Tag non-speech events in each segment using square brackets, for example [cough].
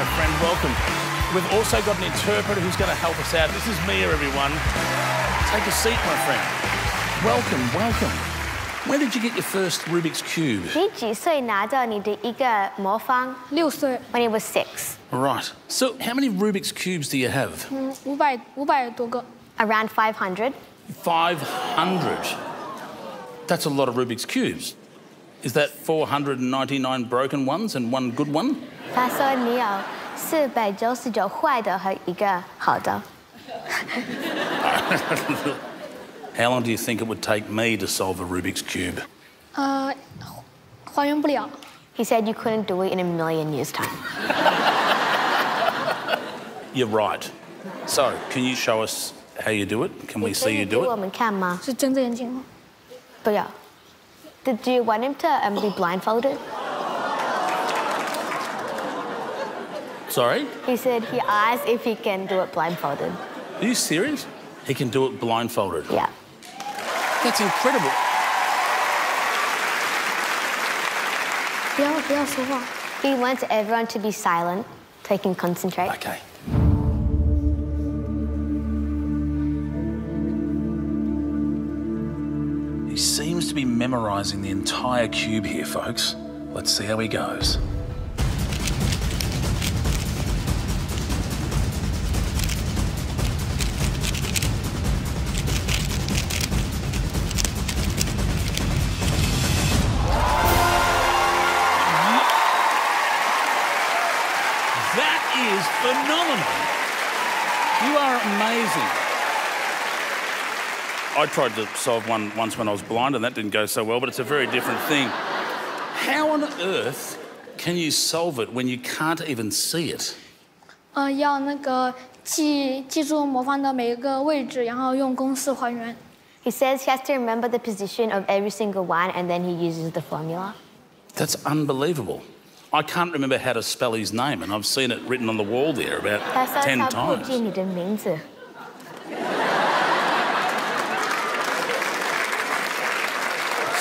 my friend. Welcome. We've also got an interpreter who's going to help us out. This is Mia, everyone. Take a seat, my friend. Welcome, welcome. When did you get your first Rubik's Cube? 你几岁拿到你的一个魔方六岁， ？When he was six. Right. So, how many Rubik's Cubes do you have? 嗯，五百五百多个， Around 500. 500. That's a lot of Rubik's Cubes. Is that 499 broken ones and one good one? 他说你有四百九十九坏的和一个好的。 [laughs] How long do you think it would take me to solve a Rubik's Cube? 呃，还原不了。 He said you couldn't do it in a million years' time. [laughs] You're right. So, can you show us how you do it? Can we see you 给 do 我 it? 们看吗？是睁着眼睛吗？不要。 Did you want him to um, be blindfolded? Sorry? He said he asked if he can do it blindfolded. Are you serious? He can do it blindfolded. Yeah. That's incredible. 不要不要说话。 He wants everyone to be silent, so he can concentrate. Okay. He seems to be memorising the entire cube here, folks. Let's see how he goes. That is phenomenal. You are amazing. I tried to solve one once when I was blind and that didn't go so well, but it's a very different thing. How on earth can you solve it when you can't even see it? 呃，要那个记记住魔方的每一个位置，然后用公式还原。 He says he has to remember the position of every single one and then he uses the formula. That's unbelievable. I can't remember how to spell his name, and I've seen it written on the wall there about 他说 ten 他不 times.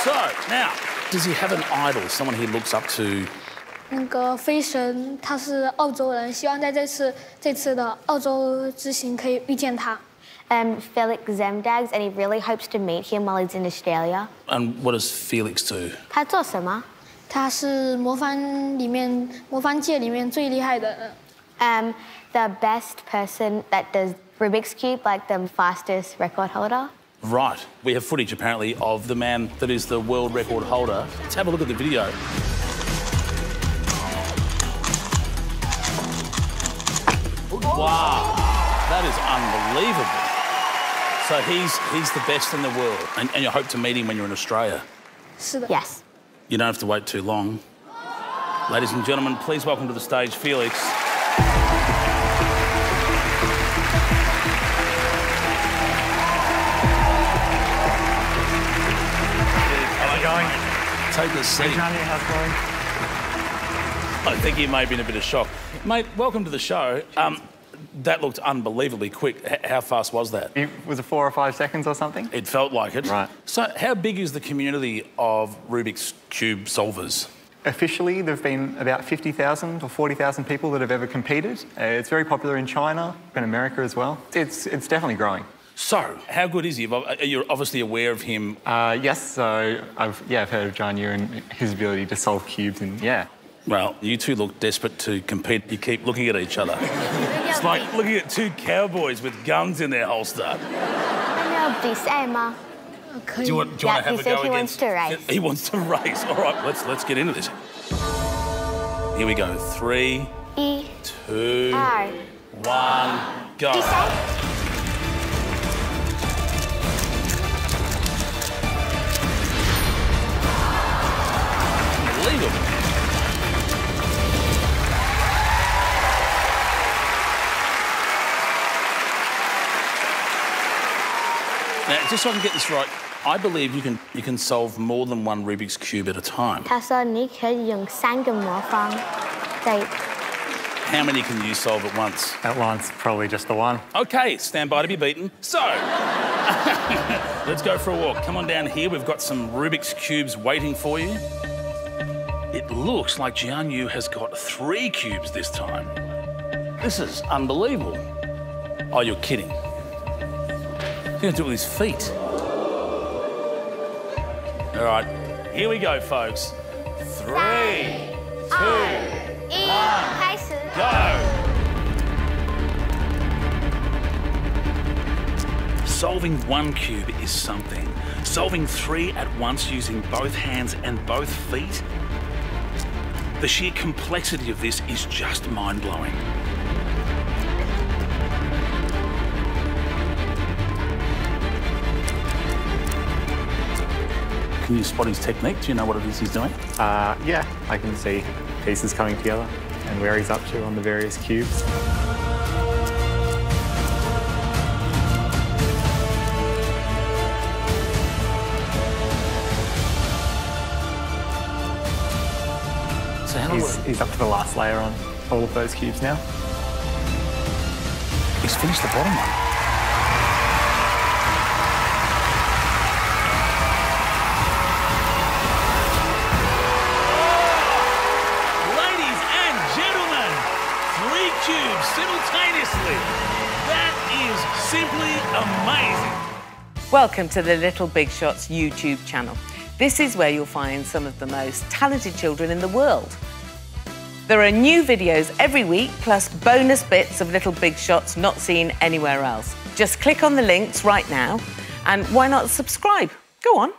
So, now, does he have an idol, someone he looks up to? 那个飞神他是澳洲人，希望在这次这次的澳洲之行可以遇见他。Um, Felix Zemdegs, and he really hopes to meet him while he's in Australia. And what does Felix do? 他做什么？他是魔方里面魔方界里面最厉害的人。Um, the best person that does Rubik's Cube, like the fastest record holder. Right. We have footage apparently of the man that is the world record holder. Let's have a look at the video. Wow, that is unbelievable. So he's he's the best in the world, and, and you hope to meet him when you're in Australia. Yes. You don't have to wait too long. Ladies and gentlemen, please welcome to the stage Felix. Take a seat. Johnny, how's it going? I think he may be in a bit of shock. Mate, welcome to the show. Um, that looked unbelievably quick. H- how fast was that? It- Was it four or five seconds or something? It felt like it. Right. So, how big is the community of Rubik's Cube solvers? Officially, there have been about 50,000 or 40,000 people that have ever competed. Uh, it's very popular in China, in America as well. It's, it's definitely growing. So, how good is he? Uh, you're obviously aware of him. Uh, yes, so I've yeah, I've heard of Jianyu and his ability to solve cubes and yeah. Well, you two look desperate to compete. You keep looking at each other. it's like looking at two cowboys with guns in their holster. Do you want, do you yeah, want to have a go he against? He wants to race. He wants to race. All right, let's let's get into this. Here we go. Three, e two, o. one, go. Now, just so I can get this right, I believe you can you can solve more than one Rubik's cube at a time. How many can you solve at once? That one's probably just the one. Okay, stand by to be beaten. So, [laughs] let's go for a walk. Come on down here. We've got some Rubik's cubes waiting for you. It looks like Jianyu has got three cubes this time. This is unbelievable. Oh, you're kidding. He's going to do it with his feet. All right, here we go, folks. Three, two, one, go. Solving one cube is something. Solving three at once using both hands and both feet? The sheer complexity of this is just mind-blowing. Can you spot his technique? Do you know what it is he's doing? Uh, yeah, I can see pieces coming together and where he's up to on the various cubes. So how He's, he's up to the last layer on all of those cubes now. He's finished the bottom one. Simultaneously. That is simply amazing. Welcome to the Little Big Shots YouTube channel. This is where you'll find some of the most talented children in the world. There are new videos every week, plus bonus bits of Little Big Shots not seen anywhere else. Just click on the links right now, and why not subscribe? Go on.